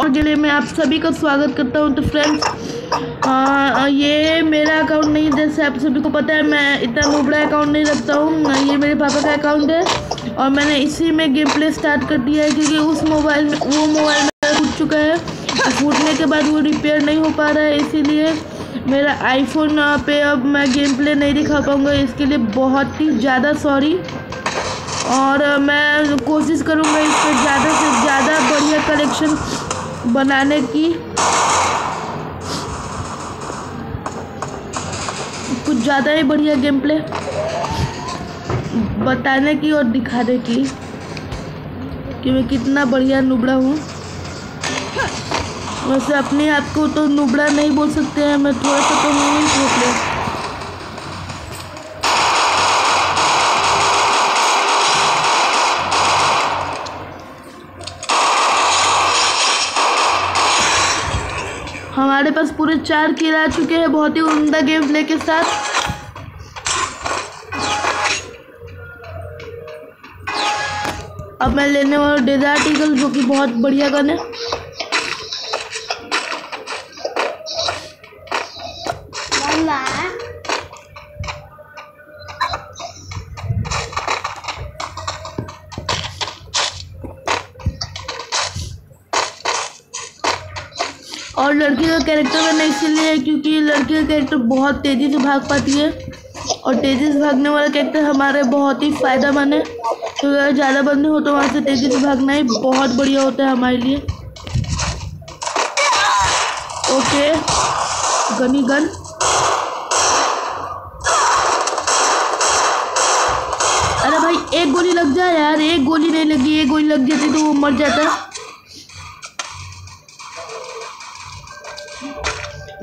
और लिए मैं आप सभी का स्वागत करता हूँ। तो फ्रेंड्स ये मेरा अकाउंट नहीं जैसे आप सभी को पता है, मैं इतना नुबड़ा अकाउंट नहीं रखता हूँ। ये मेरे पापा का अकाउंट है और मैंने इसी में गेम प्ले स्टार्ट कर दिया है क्योंकि उस मोबाइल में, वो मोबाइल मेरा फूट चुका है। फूटने के बाद वो रिपेयर नहीं हो पा रहा है, इसीलिए मेरा आईफोन पे अब मैं गेम प्ले नहीं दिखा पाऊँगा। इसके लिए बहुत ही ज़्यादा सॉरी और मैं कोशिश करूँगा इस पर ज़्यादा से ज़्यादा बढ़िया कलेक्शन बनाने की। कुछ ज़्यादा ही बढ़िया गेम प्ले बताने की और दिखाने की कि मैं कितना बढ़िया नुबड़ा हूँ। वैसे अपने आप को तो नुबड़ा नहीं बोल सकते हैं, मैं थोड़ा सा तो हूँ ही हमारे पास पूरे चार किल आ चुके हैं, बहुत ही उमदा गेम प्ले के साथ। अब मैं लेने वाला डेजर्ट ईगल जो कि बहुत बढ़िया गन है। और लड़की का कैरेक्टर मैंने इसीलिए है क्योंकि लड़की का कैरेक्टर बहुत तेज़ी से भाग पाती है। और तेज़ी से भागने वाला कैरेक्टर हमारे बहुत ही फ़ायदेमंद है। तो अगर ज़्यादा बंदे हो तो वहाँ से तेज़ी से भागना ही बहुत बढ़िया होता है हमारे लिए। ओके, गनी गन। अरे भाई, एक गोली लग जाए यार, एक गोली नहीं लगी, एक गोली लग जाती तो वो मर जाता। है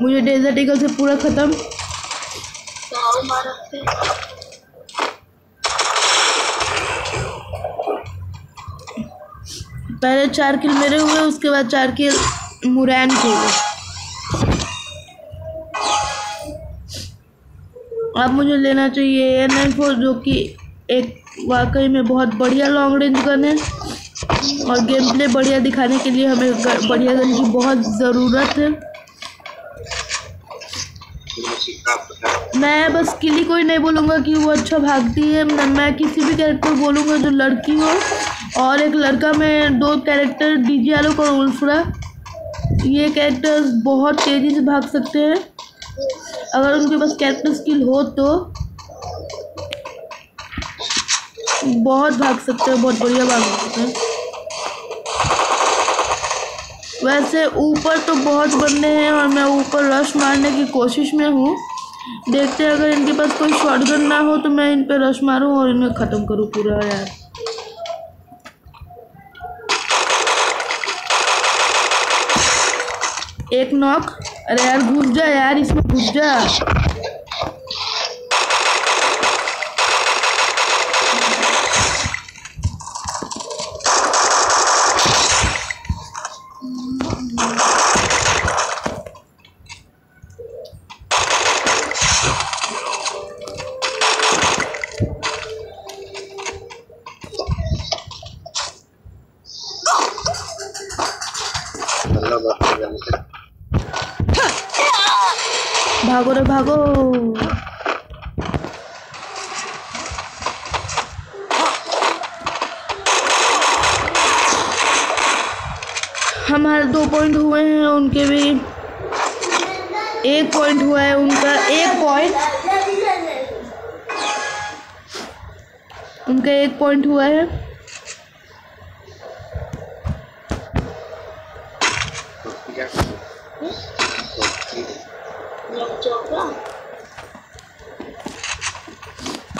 मुझे डेजर्ट ईगल से पूरा ख़त्म। पहले चार किल मेरे हुए, उसके बाद चार किल मुरैन के हुए। अब मुझे लेना चाहिए एन एन फोर जो कि एक वाकई में बहुत बढ़िया लॉन्ग रेंज गन है। और गेम प्ले बढ़िया दिखाने के लिए हमें बढ़िया गन की बहुत ज़रूरत है। मैं बस किली कोई नहीं बोलूँगा कि वो अच्छा भागती है। मैं किसी भी कैरेक्टर बोलूँगा जो लड़की हो। और एक लड़का में, दो कैरेक्टर डीजे आलो और उल्फरा ये कैरेक्टर्स बहुत तेज़ी से भाग सकते हैं। अगर उनके पास कैरेक्टर स्किल हो तो बहुत भाग सकते हैं, बहुत बढ़िया भाग सकते हैं। वैसे ऊपर तो बहुत बंदे हैं और मैं ऊपर रश मारने की कोशिश में हूँ। देखते हैं, अगर इनके पास कोई शॉटगन ना हो तो मैं इन पर रश मारूँ और इन्हें ख़त्म करूँ पूरा यार। एक नॉक अरे यार, घुस जा यार, इसमें घुस जा। भागो रे, भागो। हमारे दो पॉइंट हुए हैं, उनके भी। एक पॉइंट हुआ है, उनका एक पॉइंट उनका एक पॉइंट हुआ है।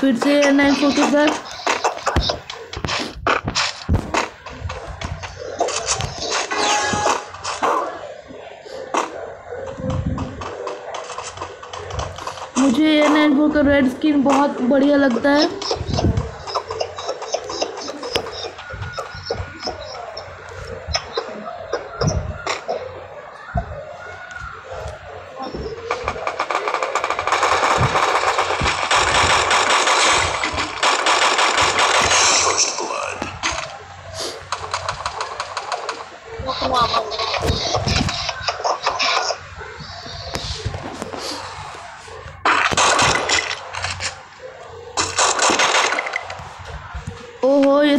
फिर से नाइन के साथ मुझे ये नाइन फोर का रेड स्किन बहुत बढ़िया लगता है।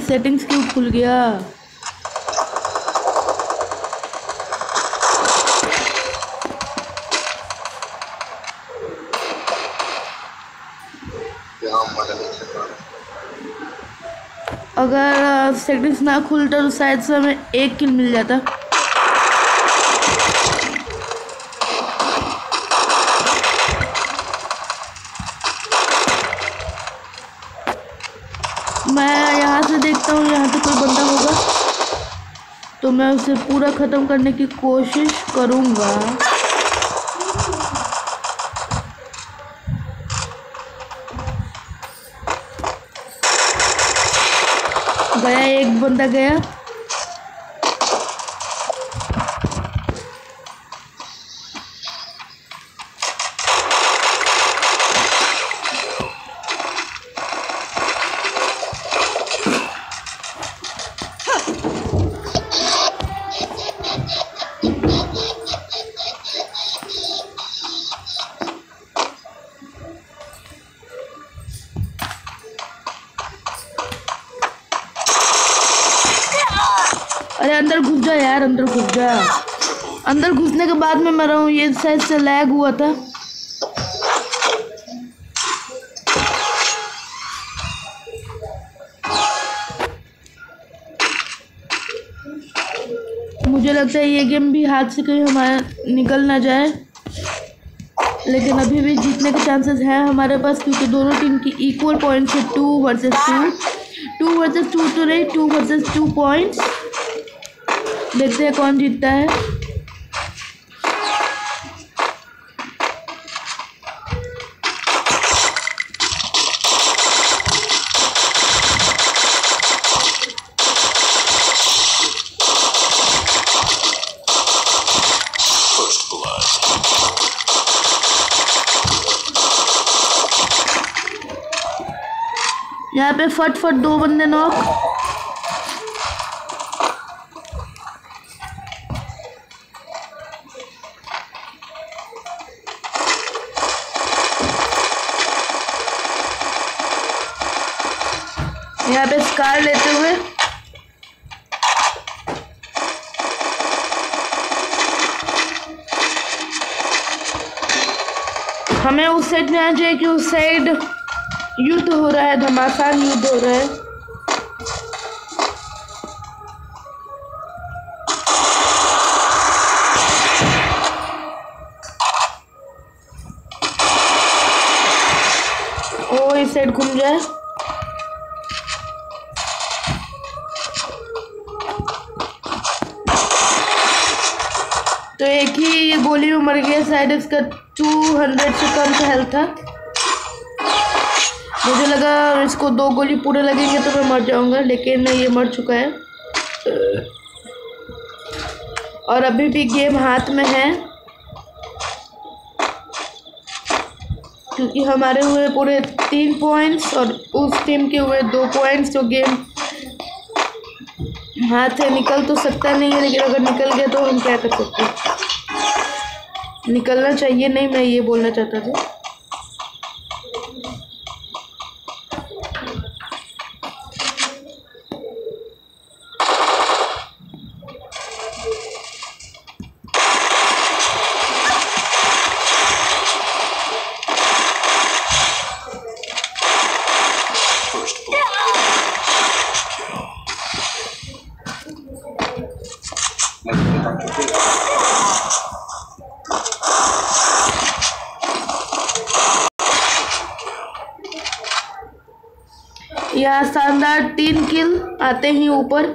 सेटिंग्स क्यों खुल गया? अगर सेटिंग्स ना खुलता तो शायद से हमें एक किल मिल जाता। यहाँ से देखता हूँ, यहाँ पे कोई बंदा होगा। तो मैं उसे पूरा ख़त्म करने की कोशिश करूँगा। गया एक बंदा गया। अरे अंदर घुस जा यार, अंदर घुस जा। अंदर घुसने के बाद में मरा हूँ, ये शायद से लैग हुआ था। मुझे लगता है ये गेम भी हाथ से कहीं हमारा निकल ना जाए। लेकिन अभी भी जीतने के चांसेस हैं हमारे पास, क्योंकि दोनों टीम की इक्वल पॉइंट्स है two versus two two versus two तो नहीं टू वर्सेस टू पॉइंट्स देखते हैं कौन जीतता है. यहाँ पे फट फट दो बंदे नॉक स्कार लेते हुए। हमें उस साइड में आ जाए कि उस साइड युद्ध हो रहा है घमासान युद्ध हो रहा है। ओ, इस साइड घूम जाए। गोली में मर गया, शायद इसका टू हंड्रेड से कम का हेल्थ था। मुझे लगा इसको दो गोली पूरे लगेंगे तो मैं मर जाऊँगा, लेकिन ये मर चुका है। और अभी भी गेम हाथ में है, क्योंकि हमारे हुए पूरे तीन पॉइंट्स और उस टीम के हुए दो पॉइंट्स तो गेम हाथ से निकल तो सकता नहीं है, लेकिन अगर निकल गया तो हम क्या कर सकते हैं? निकलना चाहिए नहीं मैं ये बोलना चाहता था। यह शानदार तीन किल आते ही ऊपर।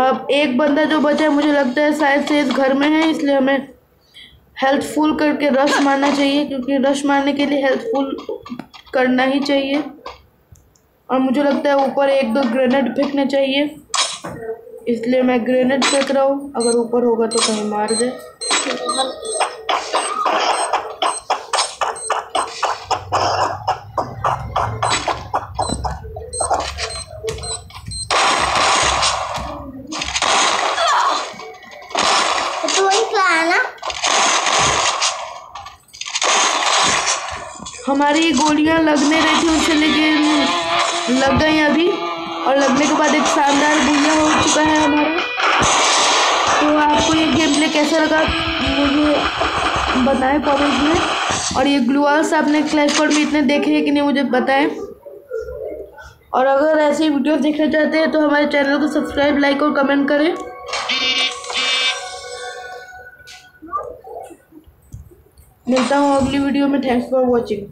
अब एक बंदा जो बचा है, मुझे लगता है शायद से इस घर में है, इसलिए हमें हेल्पफुल करके रश मारना चाहिए, क्योंकि रश मारने के लिए हेल्पफुल करना ही चाहिए। और मुझे लगता है ऊपर एक दो ग्रेनेड फेंकने चाहिए, इसलिए मैं ग्रेनेड फेंक रहा हूँ। अगर ऊपर होगा तो कहीं मार दे तू वही खिलाया ना हमारी गोलियाँ लगने रही थी उसे लेकिन लग हैं अभी। और लगने के बाद एक शानदार बुढ़िया हो चुका है हमारा। तो आपको ये गेम प्ले कैसा लगा, मुझे बताएँ कमेंट में। और ये ग्लूअल्स आपने क्लैश कोड में इतने देखे हैं कि नहीं मुझे बताएँ। और अगर ऐसे वीडियो देखना चाहते हैं तो हमारे चैनल को सब्सक्राइब, लाइक और कमेंट करें। मिलता हूँ अगली वीडियो में। Thanks for watching